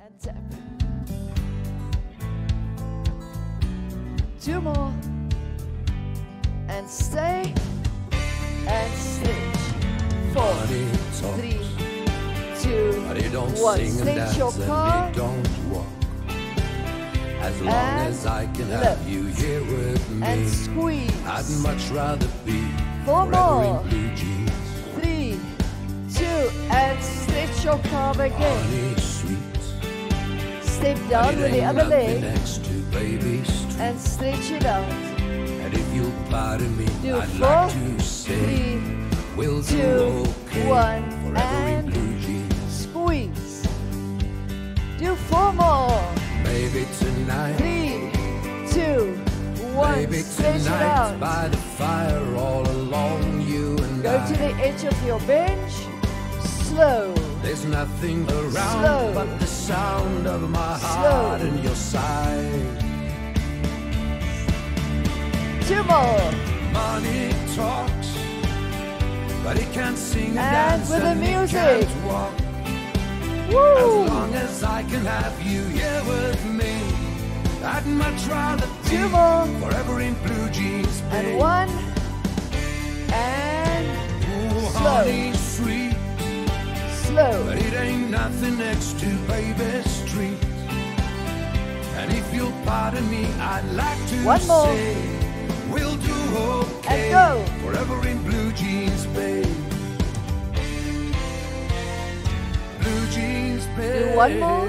and tap. Two more. And stay. And stretch. Four, three, two, but he don't one. Stretch your car. don't walk. As long And as I can lift. have you here with me, And squeeze. I'd much rather be Four more. blue jeans. Three, two, and stretch your calf again. Step down with the other leg next to baby and stretch it out. And if you'll pardon me, Do I'd four, like to say three, we'll two, okay one, and- squeeze. Do four more. Maybe tonight. Three, two, one. Maybe Stretch it tonight out. by the fire all alone you and Go I to the edge of your bench. Slow. There's nothing around Slow. but the sound of my Slow. heart and your sigh Two more. Money talks But he can't sing and, And dance with the and he music. can't walk Woo. As long as I can have you here with me I'd much rather Two more. forever in blue jeans And one. And Ooh, slow. honey slow. But it ain't nothing next to Baby Street. And if you'll pardon me, I'd like to One more. say we'll do okay. And go. Forever in blue jeans, babe. Blue jeans, babe. Do one more.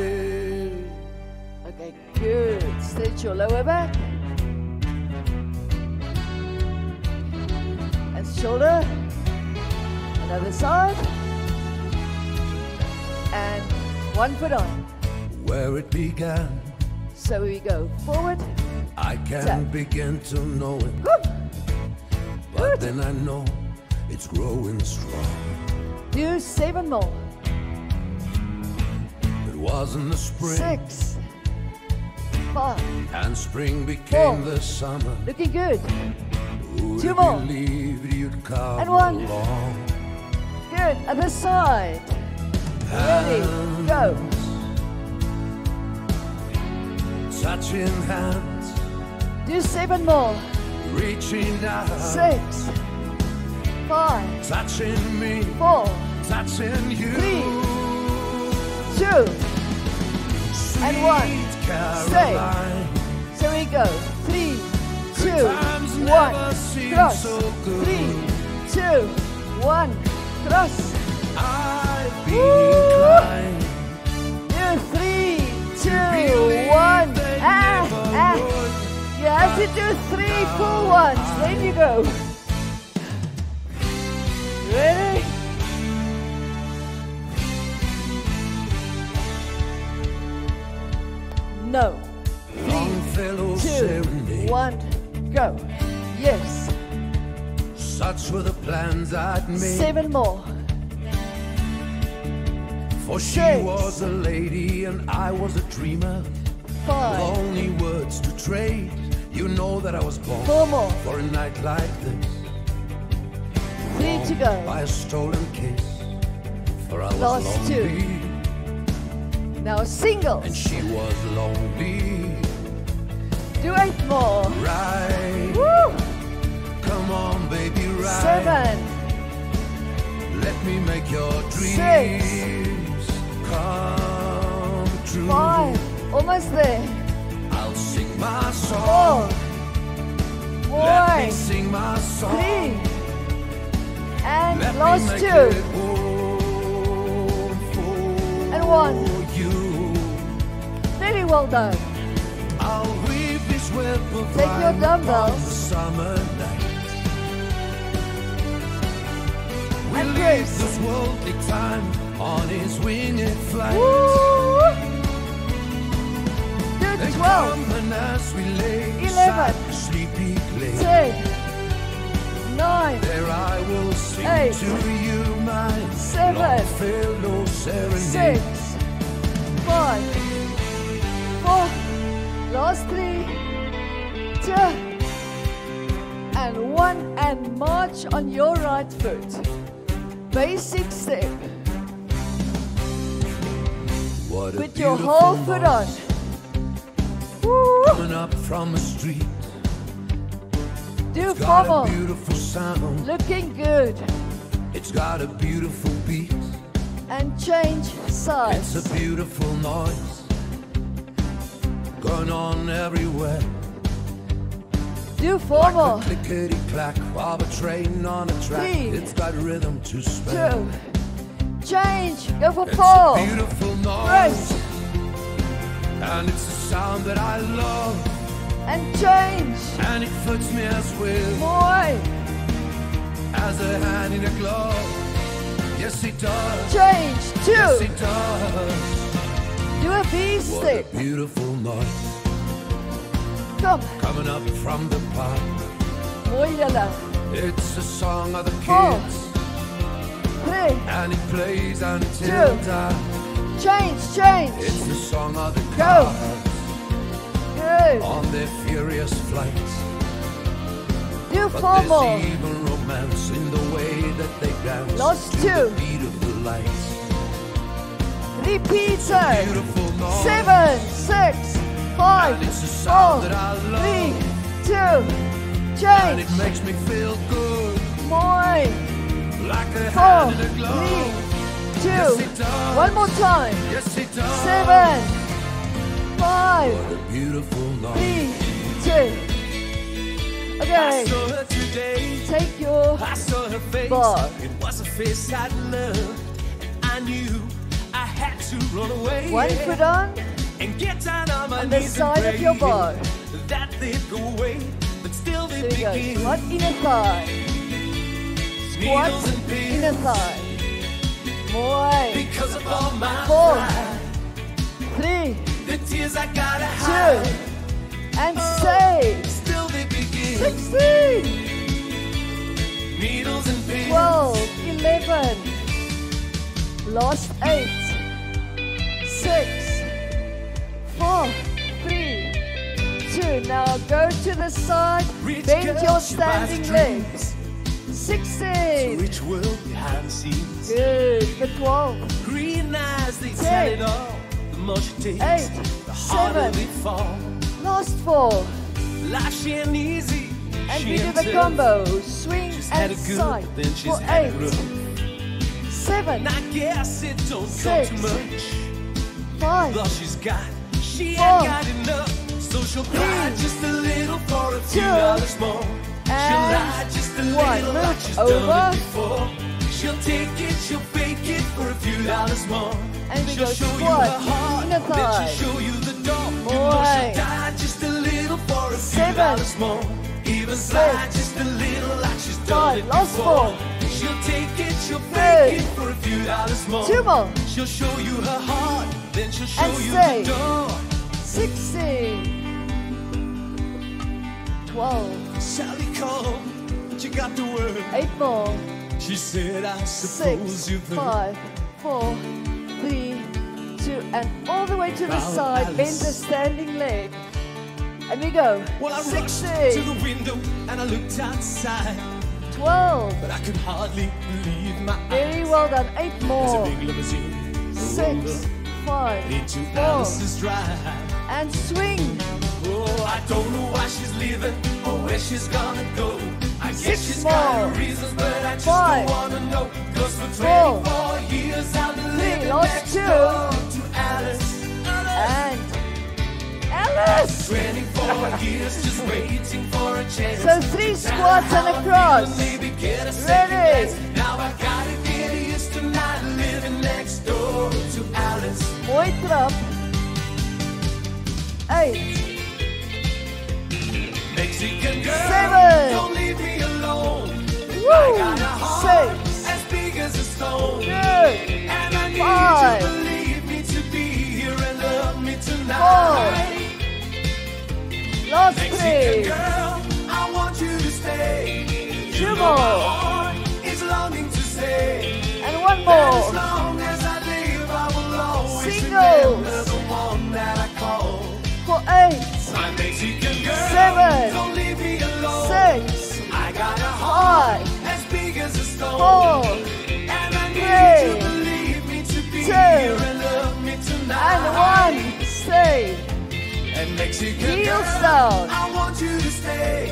Okay, good. Stretch your lower back. And shoulder. Another side. And one foot on. Where it began, So we go forward. I can Tap. begin to know it. Whoop. But Good. then I know it's growing strong. Do seven more. It wasn't the spring. Six. Five. And spring became Four. the summer. Looking good. Who'd Two more. believed you'd come And one. along? Good. Other side. Ready. Go. Touching hands, Do seven more. reaching out, Six. Five. touching me, Four. touching you. Three. Two. Sweet and one. Caroline. So we go. Three, two, times one. Cross. so good. Three, two, one. Cross. Woo. Inclined Do three, two, one. Ah, ah. You do three full ones. You go. Ready? No. Longfellow Two, one, go. Yes. Such were the plans I'd made. Seven more. For she was a lady and I was a dreamer. Five. Only words to trade. You know that I was born for a night like this. Three to go. By a stolen kiss. For I was Last two. Now singles. and she was lonely. Do eight more. Right. Woo! Come on, baby, right. Seven. Let me make your Six. Come true. Five. Almost there. I'll sing my Four. song. Let me sing my song. Three. And Let last two. it warm for And one. you. Very well done. I'll weave this web of Take your dumbbells. And grace. this worldly time on his winged flight. Woo! Good. And Twelve. come and as we lay Eleven. the sleepy glade, Ten. Nine. there I will sing Eight. to you my Seven. Longfellow serenade. Six. Five. Four. Last three. Two. And one. And march on your right foot. Basic step. What your whole foot on. Woo! Coming up from the street. Do It's got a formal. beautiful sound. Looking good. It's got a beautiful beat. And change It's a beautiful noise. Going on everywhere. Do Like formal. a clickety clack of a train on a track. Three. It's got rhythm to spare. Two. Change. Go for It's four. a beautiful noise. And it's a sound that I love. And change. And it fits me as well More. as a hand in a glove. Yes, it does. Change. Yes, Two. it does. Do a V What a stick. beautiful noise Kom. coming up from the park. Mooi. It's a song of the Four. kids. Three. And it plays until Two. dark. Change. Change. It's the song of the Go. cars Good. on their furious flights. Do But formal. there's even romance in the way that they dance Last to two. the beat of the lights. Repeater. Seven. Six. Five. And it's a Four. that I love. Three. Two. And Change. it makes me feel good, like a Four. hand in a glove. Three. Yes, Two. it does. One more time. Yes, it does. Seven. Five. What a beautiful noise. Three. Two. I Okay. saw her today. Take your I saw her face. It was a face I loved. I knew I had to run away. one foot on. And get down on my on the side of your bar. That they'd go away, but still they go. begin. Squat inner thigh. Squat Needles and pins. inner thigh. More. Because of all my Four. pride, Three. the tears I gotta Two. hide. And oh, six. Still they begin. Sixteen. Needles and pins. Twelve. Eleven. Lost eight. Six. Four. Three. Two. Now go to the side. Rich Bend your standing legs. Sixteen. Rich world behind the scenes. Good. For twelve. Green eyes, they Ten. tell it all. The more she takes, Eight. the harder Seven. they fall. Last four. Life she ain't easy. And she we do the combo. Swing She's had and it good, side. then she's For had it eight. Seven. And I guess it don't Six. come too much. Five. All she's got, she Four. ain't got enough. So she'll cry just a little for a few dollars more. She'll lie just a one. little like she's over. done it before. She'll take it, she'll fake it for a few dollars more. And she'll show you her heart, then she'll show you the door. You know she'll die just a little for a few Seven. dollars more. Even slide Six. just a little like she's done Five. it before. four. She'll take it, she'll fake it for a few dollars more. Two more. She'll show you her heart, then she'll show And you the door. Sixteen. Twelve. Sally called, but you got the word. Eight more. She said, I suppose Six. you've heard Five. Four. Three. Two. And all the way to the About side. Bend Alice. the standing leg. And we go. Well, I rushed to the window and I looked outside, Twelve. but I could hardly believe my Very eyes. well done. Eight more. big limousine Six. Five. into Four. Alice's drive. And swing. Oh, I don't know why she's leaving or where she's gonna go. I guess Six she's more. got her reasons, but I just Five. don't wanna know. Cause for Four. 24 years I've been living next two. door to Alice. And Alice. 24 years just waiting for a chance. So three squats and a cross. Maybe get a Ready. Now I gotta get used to not living next door to Alice. Mooi trap. Eight. Mexican girl, Seven. don't leave me alone. Woo. Got a heart Six. as big as a stone. Good. And I need Five. you to believe me to be here and love me tonight. Last Mexican three. girl, I want you to stay. Two You know more. is longing to say. And one As more. long as I live, I will For eight. My Mexican girl, Seven. don't leave me alone. Six. I got a heart Five. as big as a stone. Four. And I need Three. you to believe me to be Two. here and love me tonight. And Mexican Heels girl, down. I want you to stay.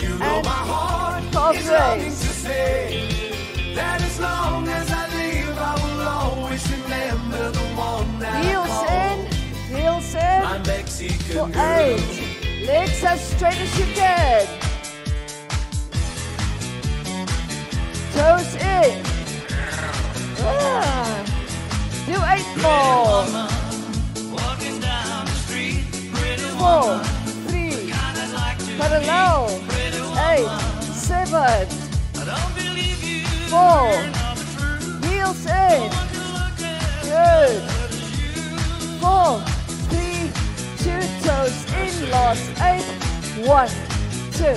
You know my heart is longing to say that as long as I live, I will always remember the one that I Heels call in, heels my. Mexican For eight. Legs as straight as you can. Toes in. Ah. Do eight more. Walking down the street, pretty Four, three, parallel. Eight, seven, I don't believe you. four. Heels in. One, two.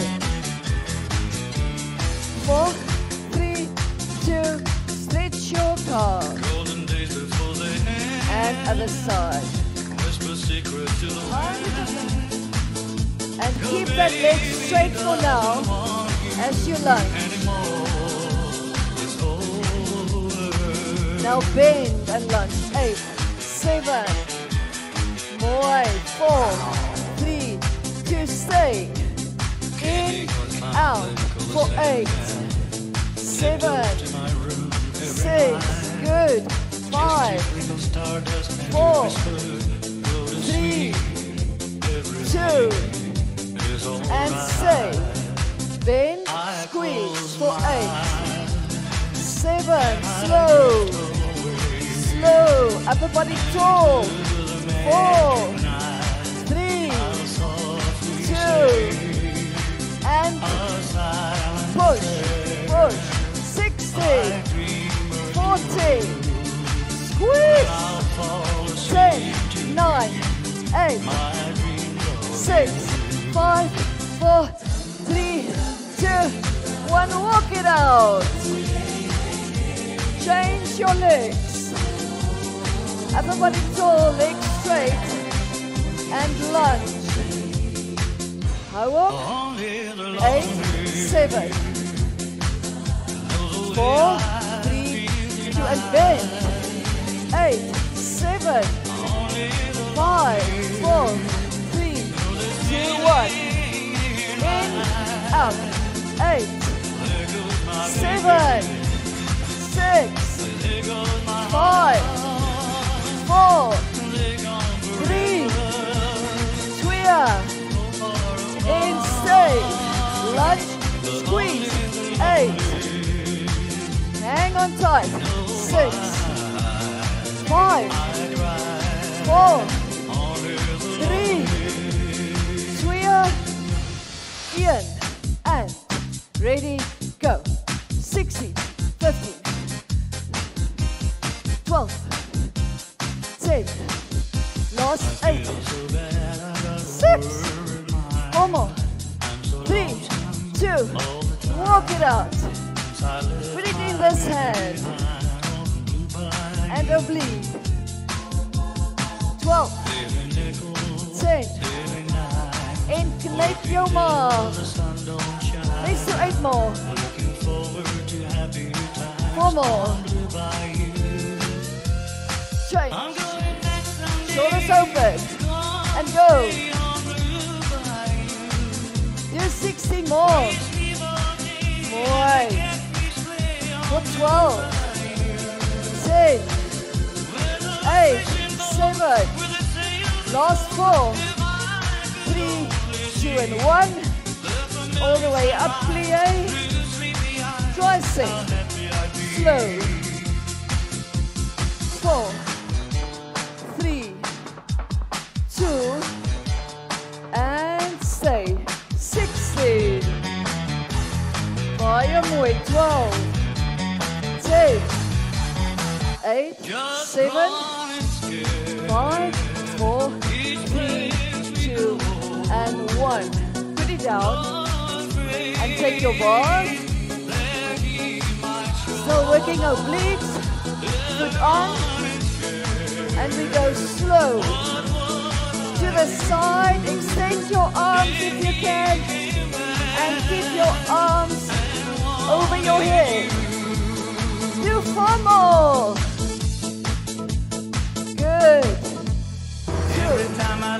Four, three, two. Stretch your calves. Golden days before they. And other side. Whisper secret to the And keep that leg straight for now as you lunge. Now bend and lunge. Eight, seven, more eight, four, two, stay. In, out, for eight, seven, six, good, five, four, three, two, and stay. Bend, squeeze for eight, seven, slow, slow, upper body tall, four, three, and push, push, 60, 40, squeeze, 10, 9, 8, 6, 5, 4, 3, 2, 1, walk it out. Change your legs. Upper body tall, legs straight, and lunge. Walk. Eight, seven, four, three, two, and bend. Eight, seven, five, four, three, two, one. In, out. Eight, seven, six, five, four, three, lunge, squeeze, eight, hang on tight, six, five, four, three, two, in, and ready, go, 16, 15, 12, 10, last eight, six, Four more. Walk it out. Put it in this hand. And oblique. Twelve. Ten. Inclinate your arms. Let's do eight more. Four more. Change. Shoulders open. And go. Do 60 more. More. For 12. 10. 8. 7. Last four. 3, 2, and 1. All the way up, plie. Tricep. Slow. 4. Baie mooi. 12. 10. 8. 7. 5. 4. 3. 2. And 1. Put it down. And take your bar. Still working obliques. Foot on. And we go slow to the side. Extend your arms if you can. And keep your arms over your head. Four more. Good. I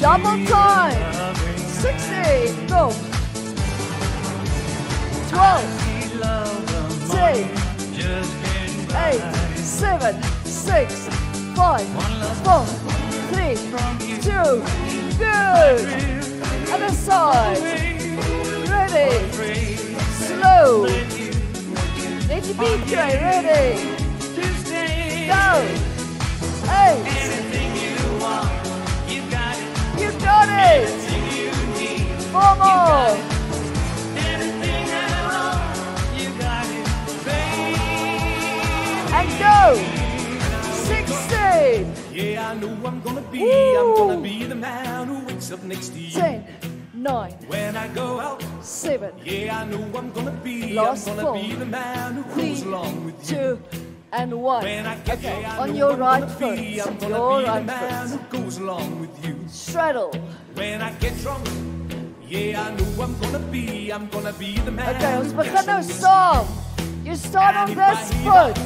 Double time. 16. Go. 12. 10. 8. 7. 6. 5. 4. 3. 2. Good. Other side. Ready. Let your beat try. Ready. Go. Eight. You got it. Four more. And go. Sixteen. Yeah, I know I'm gonna be, Woo. I'm gonna be the man who wakes up next to you. Ten. Nine. When I go out, Seven. yeah, I know I'm gonna be, Last I'm gonna four. be the man who Three. goes along with you. Two. And one. When I get Okay. I On your I'm right gonna foot. be, I'm gonna Your be the right man foot. who goes along with you. Straddle. When I get drunk, yeah, I know I'm gonna be, I'm gonna be the man Okay, ons who begin gets nou on his saam. You start on this foot.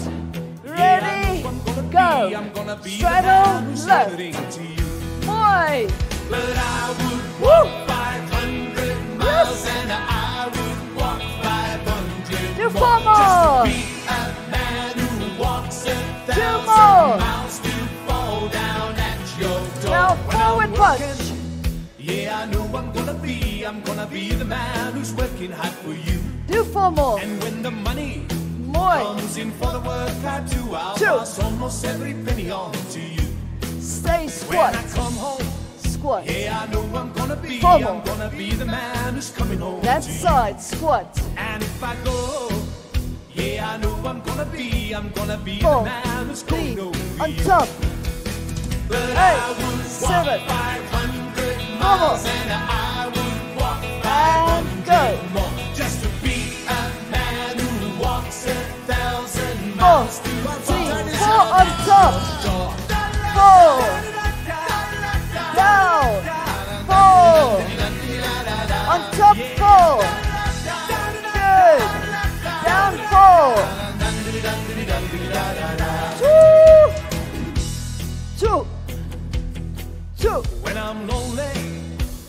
Ready? Go. Straddle left. Mooi. But I would Woo. 500 Do more four more. Just to be a man who walks a Two more. miles to fall down at your door. Now I'm forward punch. Yeah, I know I'm gonna be, I'm gonna be the man who's working hard for you. Do four more. And when the money Mooi. comes in for the work I do, I'll Two. pass almost every penny on to you. Stay When. I come home, Squat. yeah, I know I'm gonna be, Four I'm gonna be the man who's coming home you. side. Squat. And if I go, yeah, I know I'm gonna be, I'm gonna be Four. the man who's Three. going over On top. But Eight. I would Seven. 500 Four miles and I would walk And go. more just to be a man who walks a thousand miles to Three. Four on top. Four. Down. Four. On top four. Good. Down four. Two. Two. Two. When I'm lonely,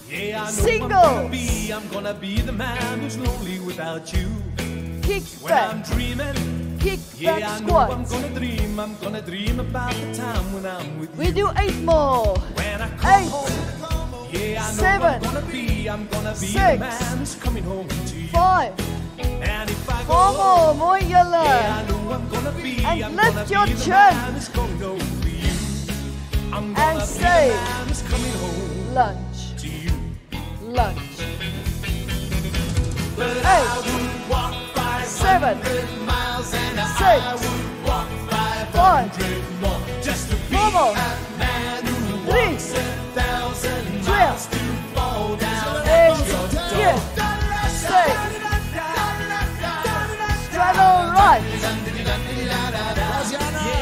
yeah, I know Singles. I'm gonna be, I'm gonna be the man who's lonely without you. Kick When I'm dreaming, back I know I'm gonna dream, I'm gonna dream about the time when I'm with you. We do eight more. When I come Eight. home, yeah, I Seven. I'm gonna be, I'm gonna be Six. the man coming home to you. Five. And if I Four go, more. Mooi yeah. I know I'm gonna be, And I'm lift your be the chin. man who's going over you. I'm gonna be say- the man coming home Lunge. to you. Lunge. But Eight. Seven. Six. would walk 500 Five. Four Three. Twelve. here. door. Stay. Straddle right.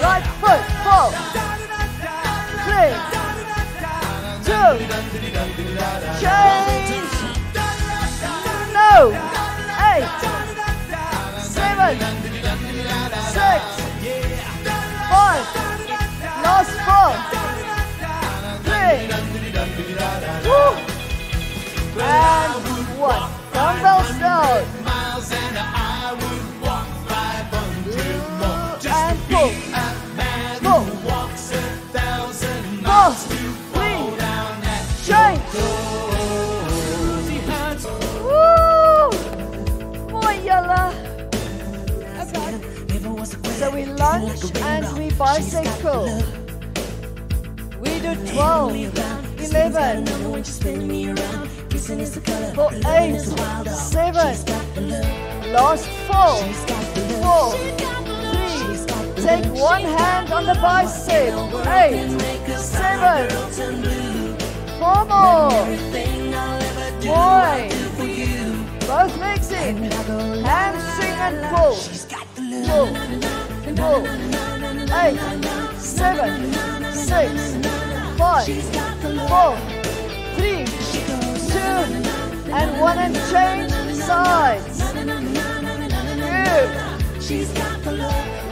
Right foot. Four. Three. Two. Change. No. Eight. Seven. Six. Five. Last four. Bicycle. We do 12, 11, for 8, 7, last 4, 4, 3, take one hand on the bicep, 8, 7, 4 more, Mooi. Both legs in. Hamstring and pull. Pull. Pull. Eight. Seven. Six. Five. Four. Three. Two. And one and change sides. Good.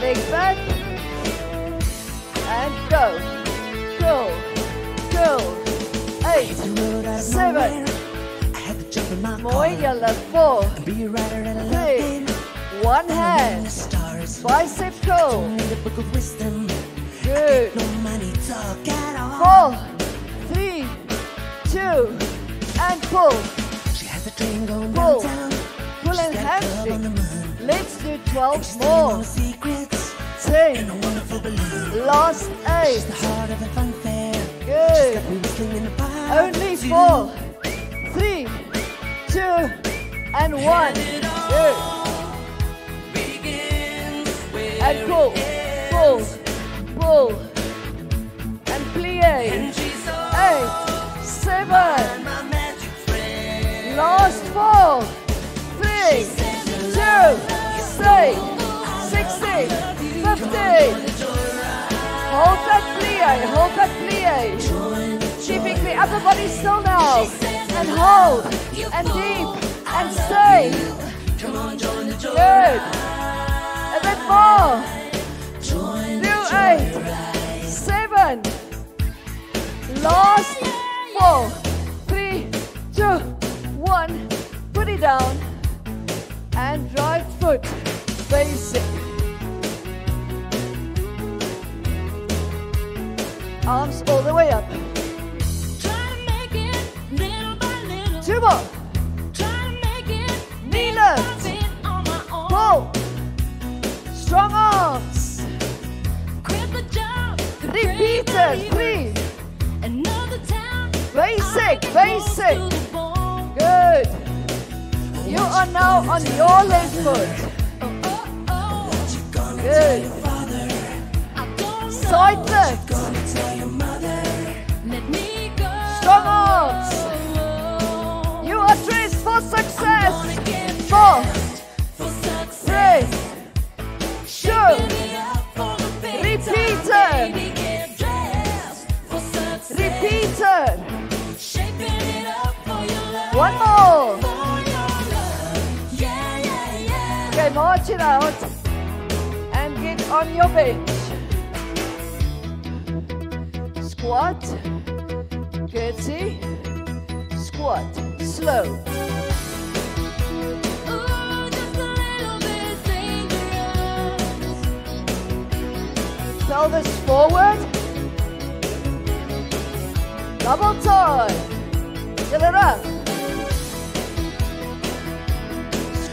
Leg back. And go. Go. Go. Eight. seven, mooi julle, four, three, one hand, bicep curl, good, four, three, two, and pull, pull, pull and hamstring. Let's do 12 more. 10, last eight, the heart of a fun thing good, only four, three, two, and one, good, and pull, pull, pull, and plie, eight, seven, last four, three, two, six, sixty, fifty. Hold that plie, hold that plie. Keeping the upper body still now. And hold, and deep, and stay. Good. A bit eight, seven. Last four, three, two, one. Put it down. And right foot. Basic. Arms all the way up. Repeated. Three. Basic. Basic. Good. You are now on your left foot. Good. Side lift. Strong arms. You are dressed for success. Four, One more. Okay, march it out and get on your bench. Squat, curtsy, squat, slow. Pelvis forward. Double toe. Get it up.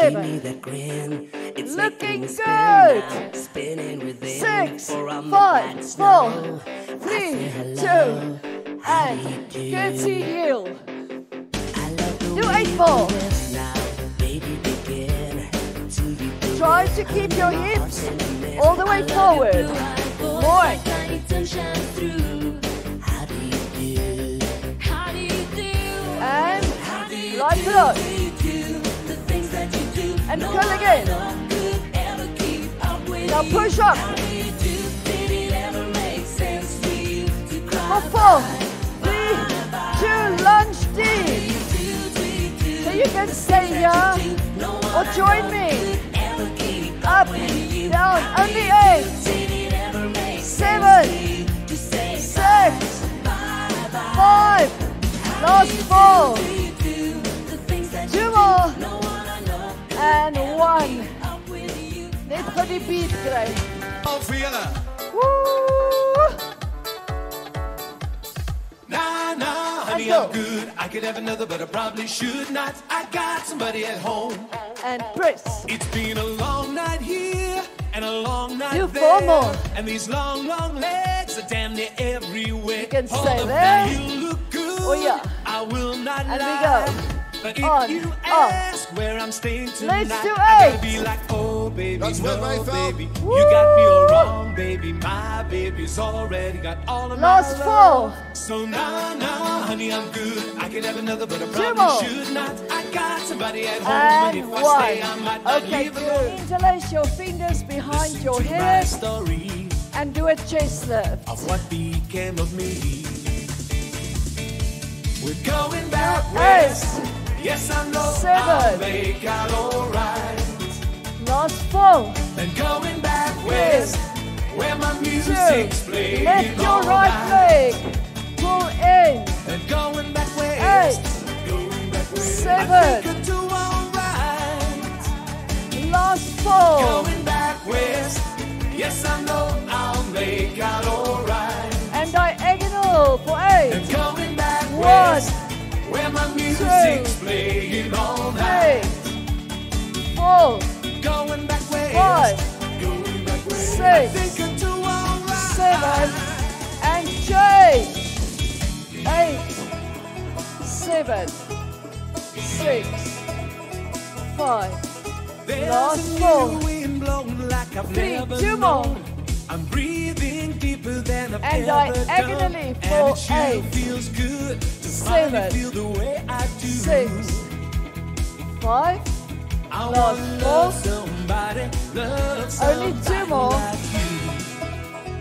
hair and eleven. give me that grin. It's Looking good. now, spinning within. Six, five, four, three, say two, hello. How do you do? heel. I love the Do eight you more. now, baby, begin to be. Try to keep your hips all the way forward. More. How do you do? And right foot. And curl again. Now push up. For four, three, two, lunge deep. So you can stay here or join me. Up, down, only eight, seven, six, five, last four, two more, and one. Net vir die beat kry. Al vir julle. Woo! Na na, honey. I'm good. I could have another, but I probably should not. I got somebody at home. And press. It's been a long night here and a long night Do there. four more. And these long, long legs are damn near everywhere. You can stay up, You look good. Oh, yeah. I will not And we go. But if On, you up. ask where I'm staying tonight, Let's do I eight. gotta be like, oh baby, That's where no they fell. baby, you got me all wrong, baby. My baby's already got all of Last my four. love. So now, now, honey, I'm good. I could have another, but I more. probably should not. I got somebody at home, And and if I stay, I one. might not Okay, leave good. alone. Interlace your fingers behind Listen your to my head story and do a chest lift. of what became of me. We're going back Eight. west. Yes, I know Seven. I'll make out alright. Last four. And going back west, where my Two. music's playing Lift your right leg. Pull in. And going back Eight. going back west. Seven. I think do alright. Last four. Going back west, yes, I know I'll make out alright. And diagonal for And eight. going back One. west, my music's playing all night. Three. Four. Going back west, Five. going back west. I think I do alright. Seven. And change. Eight. Seven. Six. Five. There's Last a four. wind blowing like I've Three. never Two more. known. I'm breathing deeper than I've And ever diagonally done. for and it sure eight. feels good Seven. feel the way I do. Six. Five. I Last four. somebody, Only two more. like.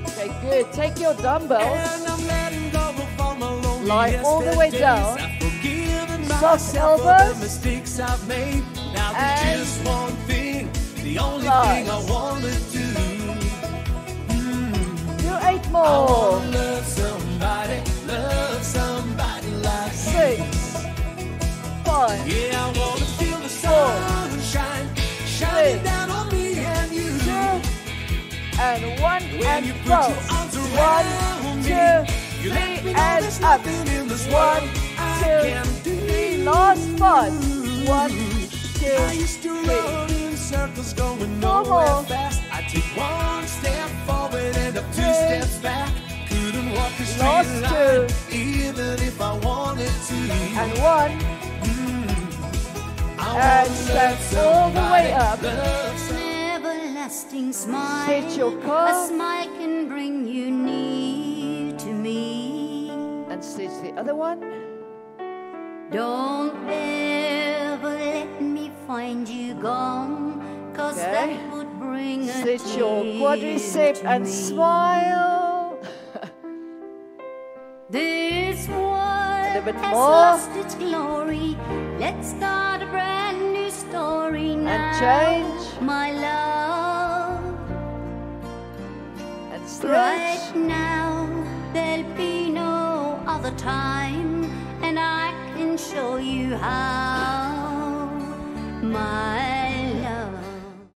Okay, good. Take your dumbbells. And I'm letting go of all my Lie all the way down. Soft elbows. the mistakes I've made. Now And just one thing, the only rise. thing I wanna do. Do eight more. Six. Five. Yeah, I wanna feel the sunshine shining Three. down on me and you. Two. And one When and you put go. your arms One, two, me, you let me and up. nothing in this One, I two, three. Last five. One, two, I used to three. run in circles going nowhere more. fast. I take one step forward and up two Three. steps back. Couldn't walk a straight line, two. And one. Mm. I and wanna stand love all the way up. everlasting smile. Sit your A smile can bring you near to me. and sit the other one. Don't ever let me find you gone, cause Okay. that would bring a Sit your tear quadricep to and me. smile. World bit has more. lost its glory. Let's start a brand new story now. change. my love. And stretch. Right now, there'll be no other time, and I can show you how. My